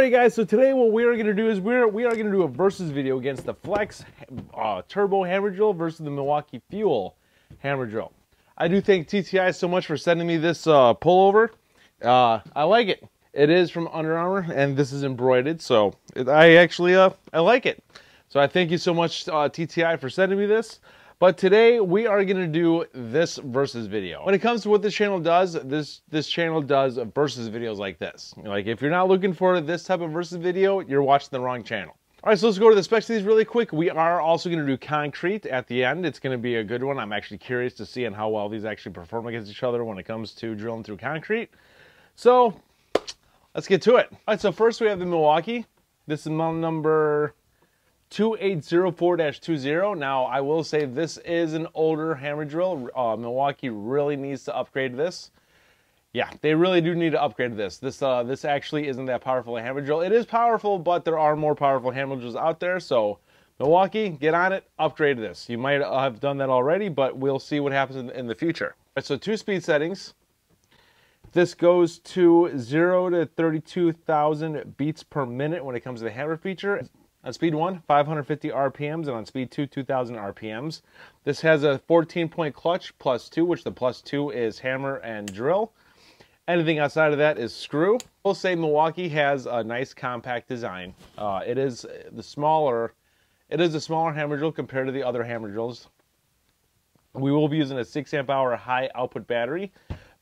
Alright guys, so today what we are going to do is we're, we are going to do a versus video against the Flex uh, Turbo Hammer Drill versus the Milwaukee Fuel Hammer Drill. I do thank TTI so much for sending me this uh, pullover. Uh, I like it. It is from Under Armour and this is embroidered, so it, I actually uh, I like it. So I thank you so much uh, TTI for sending me this. But today we are to do this versus video. When it comes to what this channel does, this this channel does versus videos like this. Like if you're not looking for this type of versus video, you're watching the wrong channel. All right, so let's go to the specs of these really quick. We are also going to do concrete at the end. It's going to be a good one. I'm actually curious to see and how well these actually perform against each other when it comes to drilling through concrete. So let's get to it. All right, so first we have the Milwaukee. This is model number 2804-20. Now, I will say this is an older hammer drill. Uh, Milwaukee really needs to upgrade this. Yeah, they really do need to upgrade this. This uh, this actually isn't that powerful a hammer drill. It is powerful, but there are more powerful hammer drills out there. So, Milwaukee, get on it, upgrade this. You might have done that already, but we'll see what happens in, in the future. Right, so two speed settings. This goes to 0 to 32,000 beats per minute when it comes to the hammer feature. On speed 1, 550 RPMs, and on speed 2, 2000 RPMs. This has a 14 point clutch plus 2, which the plus 2 is hammer and drill. Anything outside of that is screw. We'll say Milwaukee has a nice compact design. Uh, it is the smaller, it is a smaller hammer drill compared to the other hammer drills. We will be using a 6 amp hour high output battery.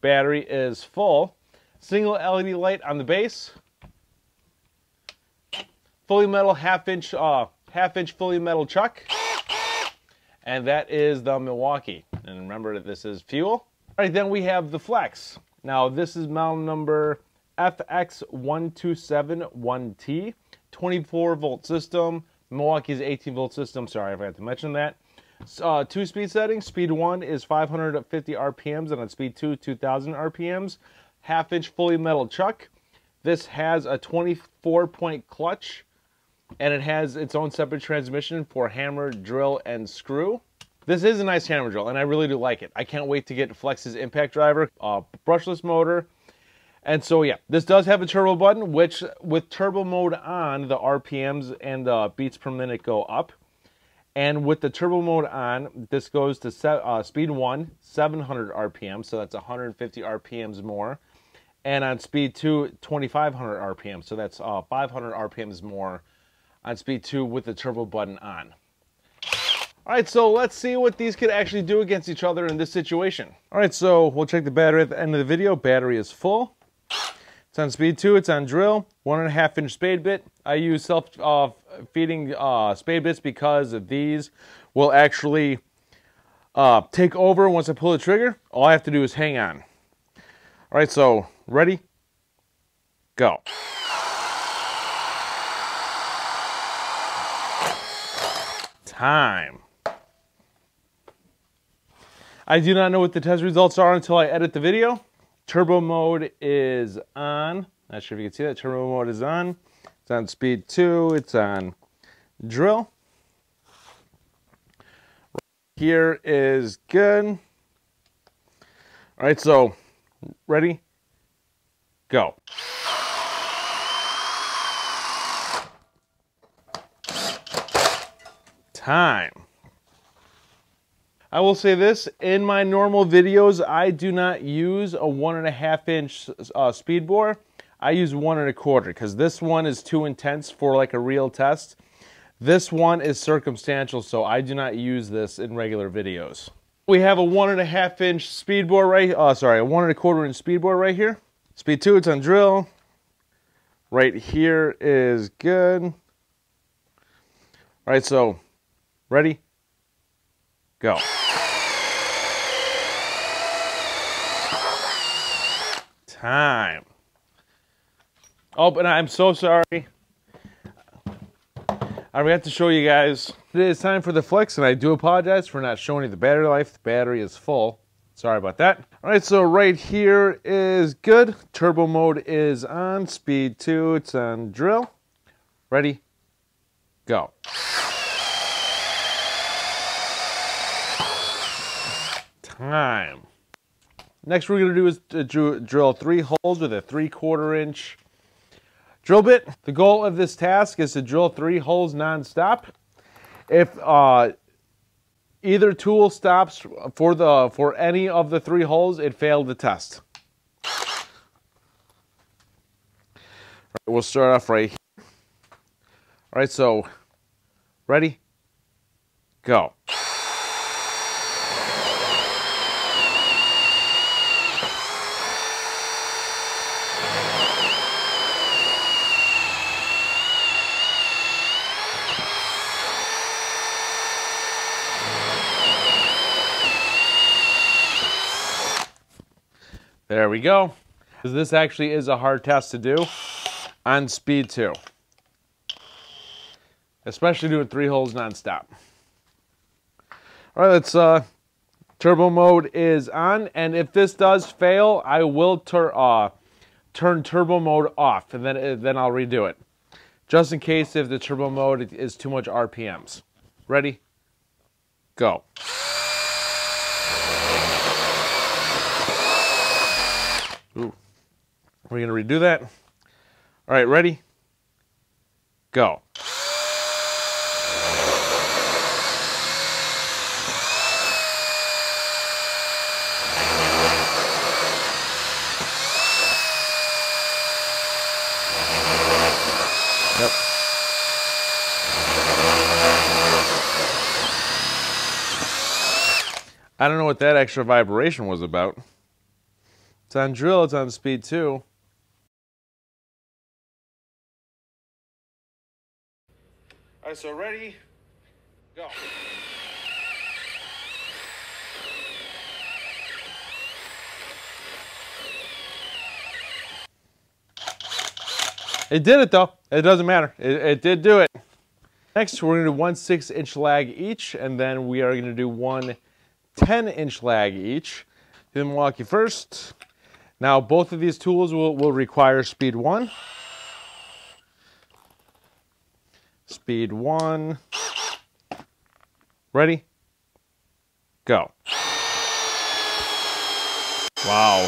Battery is full. Single LED light on the base, fully metal half inch uh, half inch fully metal chuck and that is the Milwaukee. And remember that this is fuel. All right then we have the flex. Now this is model number FX1271T 24 volt system. Milwaukee's 18 volt system. Sorry I forgot to mention that. Uh, two speed settings. Speed one is 550 RPMs and on speed two 2000 RPMs half inch fully metal chuck this has a 24 point clutch and it has its own separate transmission for hammer, drill, and screw. This is a nice hammer drill, and I really do like it. I can't wait to get Flex's impact driver, uh, brushless motor. And so, yeah, this does have a turbo button, which with turbo mode on, the RPMs and the beats per minute go up. And with the turbo mode on, this goes to uh, speed 1, 700 RPM, so that's 150 RPMs more. And on speed 2, 2500 RPM, so that's uh, 500 RPMs more on speed 2 with the turbo button on. Alright, so let's see what these could actually do against each other in this situation. Alright, so we'll check the battery at the end of the video. Battery is full. It's on speed 2, it's on drill. One and a half inch spade bit. I use self-feeding uh, uh, spade bits because these will actually uh, take over once I pull the trigger. All I have to do is hang on. Alright, so ready? Go. Time. I do not know what the test results are until I edit the video. Turbo mode is on. Not sure if you can see that. Turbo mode is on. It's on speed 2. It's on drill. Here is good. All right, so ready? Go. Time. I will say this, in my normal videos, I do not use a one and a half inch uh, speed bore. I use one and a quarter because this one is too intense for like a real test. This one is circumstantial, so I do not use this in regular videos. We have a one and a half inch speed bore right, uh, sorry, a one and a quarter inch speed bore right here. Speed two, it's on drill. Right here is good. All right, so Ready? Go. Time. Oh, but I'm so sorry. I forgot to show you guys. It is time for the flex, and I do apologize for not showing you the battery life. The battery is full. Sorry about that. All right, so right here is good. Turbo mode is on. Speed 2, it's on drill. Ready? Go. Time. Next we're going to do is drill three holes with a three quarter inch Drill bit. The goal of this task is to drill three holes non-stop. If uh, either tool stops for the for any of the three holes, it failed the test. we'll start off right here. All right, so ready? Go. We go. This actually is a hard test to do on speed two. Especially doing three holes nonstop. All right, let's, uh, turbo mode is on. And if this does fail, I will tur uh, turn turbo mode off and then, uh, then I'll redo it. Just in case if the turbo mode is too much RPMs. Ready? Go. We're going to redo that. All right, ready? Go. Yep. I don't know what that extra vibration was about. It's on drill, it's on speed two. All right, so ready, go. It did it though. It doesn't matter. It, it did do it. Next, we're gonna do one six inch lag each, and then we are gonna do one 10 inch lag each. Do the Milwaukee first. Now, both of these tools will, will require speed one. Speed one. Ready? Go. Wow.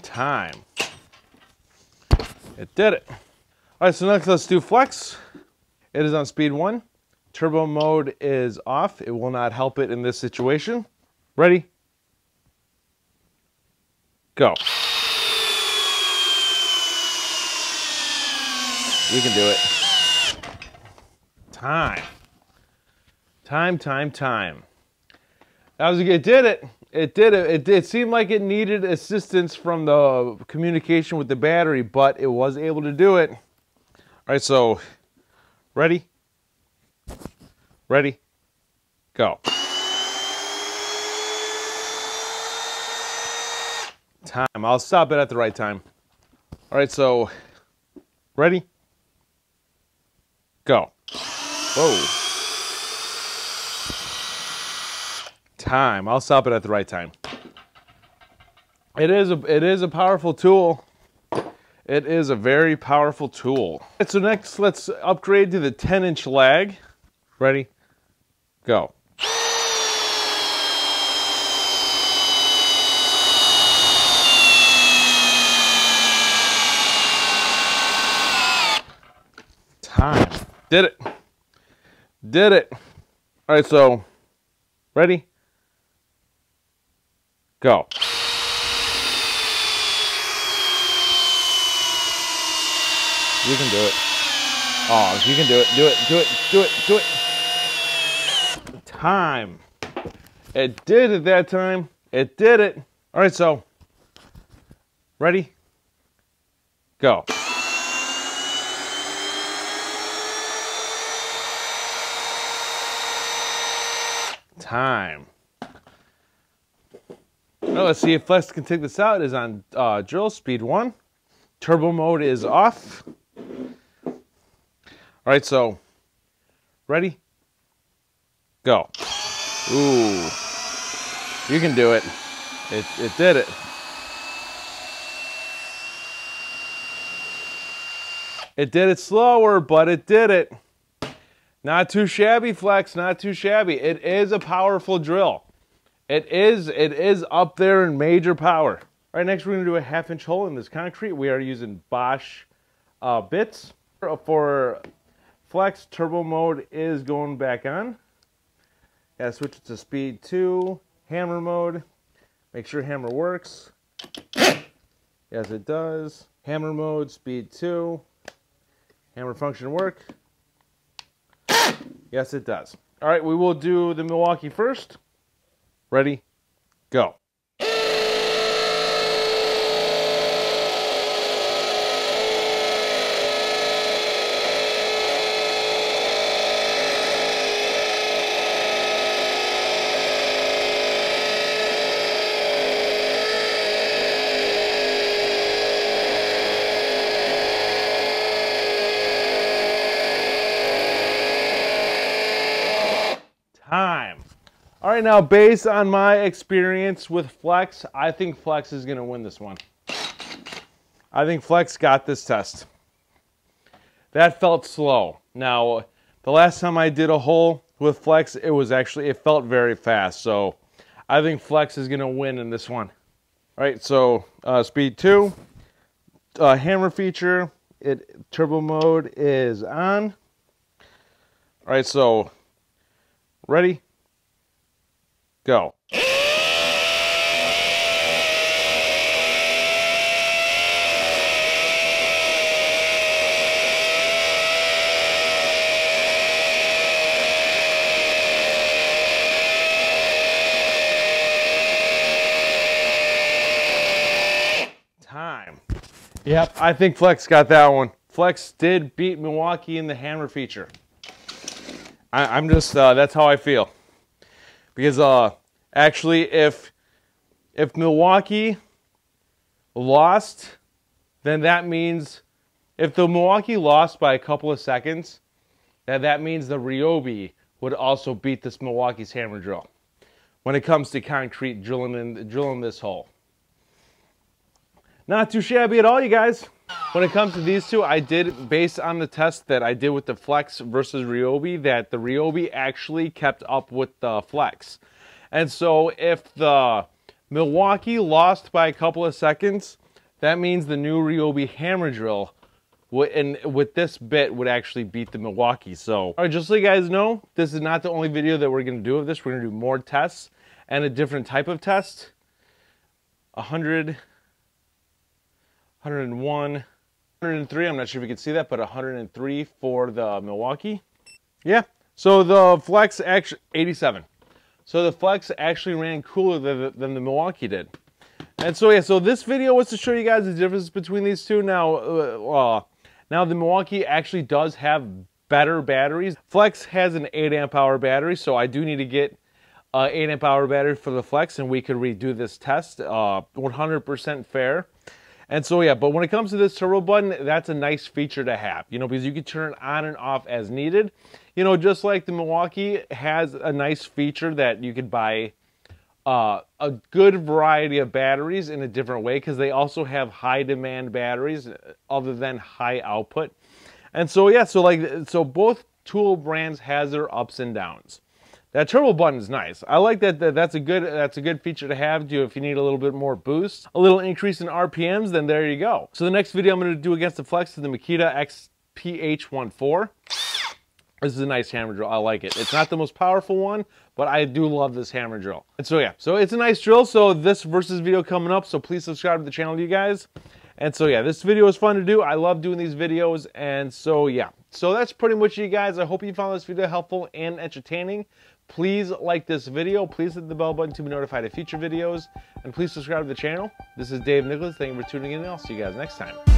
Time. It did it. All right, so next let's do flex. It is on speed one. Turbo mode is off. It will not help it in this situation. Ready? Go. You can do it. Time. Time, time, time. That was it. Did it. It did it. it. It seemed like it needed assistance from the communication with the battery, but it was able to do it. All right, so ready? Ready? Go. time. I'll stop it at the right time. All right, so ready? Go. Whoa. Time. I'll stop it at the right time. It is a it is a powerful tool. It is a very powerful tool. So next, let's upgrade to the 10 inch lag. Ready? Go. time. Did it. Did it. All right, so ready? Go. You can do it. Oh, you can do it. Do it. Do it. Do it. Do it. Time. It did it that time. It did it. All right, so ready? Go. Time. Let's see if Flex can take this out. It is on uh, drill speed one. Turbo mode is off. All right, so ready? Go. Ooh, you can do it. It it did it. It did it slower, but it did it. Not too shabby, Flex, not too shabby. It is a powerful drill. It is, it is up there in major power. All right, next we're gonna do a half inch hole in this concrete. We are using Bosch uh, bits. For flex, turbo mode is going back on. Gotta switch it to speed two, hammer mode. Make sure hammer works. Yes, it does. Hammer mode, speed two. Hammer function work. Yes, it does. All right, we will do the Milwaukee first. Ready? Go. Time. All right, now based on my experience with Flex, I think Flex is going to win this one. I think Flex got this test. That felt slow. Now, the last time I did a hole with Flex, it was actually, it felt very fast. So I think Flex is going to win in this one. All right, so uh, speed two, uh, hammer feature, it turbo mode is on. All right, so Ready? Go. Time. Yep, I think Flex got that one. Flex did beat Milwaukee in the hammer feature. I, am just uh, that's how I feel because uh, actually if if Milwaukee lost, then that means if the Milwaukee lost by a couple of seconds, that that means the Ryobi would also beat this Milwaukee's hammer drill when it comes to concrete drilling in, drilling this hole. Not too shabby at all, you guys. When it comes to these two, I did, based on the test that I did with the Flex versus Ryobi, that the Ryobi actually kept up with the Flex. And so if the Milwaukee lost by a couple of seconds, that means the new Ryobi hammer drill and with this bit would actually beat the Milwaukee. So, all right, just so you guys know, this is not the only video that we're going to do of this. We're going to do more tests and a different type of test. 100 101, 103. I'm not sure if you can see that, but 103 for the Milwaukee. Yeah. So the Flex actually 87. So the Flex actually ran cooler than, than the Milwaukee did. And so yeah, so this video was to show you guys the difference between these two. Now, uh, uh, now the Milwaukee actually does have better batteries. Flex has an 8 amp hour battery, so I do need to get a 8 amp hour battery for the Flex, and we could redo this test. 100% uh, fair. And so yeah, but when it comes to this turbo button, that's a nice feature to have, you know, because you can turn it on and off as needed. You know, just like the Milwaukee has a nice feature that you could buy uh, a good variety of batteries in a different way because they also have high demand batteries other than high output. And so yeah, so like so both tool brands has their ups and downs. That turbo button is nice. I like that, that, that's a good that's a good feature to have to if you need a little bit more boost. A little increase in RPMs, then there you go. So the next video I'm going to do against the Flex is the Makita XPH14. This is a nice hammer drill. I like it. It's not the most powerful one, but I do love this hammer drill. And so yeah, so it's a nice drill. So this versus video coming up. So please subscribe to the channel, you guys. And so yeah, this video was fun to do. I love doing these videos. And so yeah, so that's pretty much you guys. I hope you found this video helpful and entertaining. Please like this video. Please hit the bell button to be notified of future videos. And please subscribe to the channel. This is Dave Nicklas. Thank you for tuning in, I'll see you guys next time.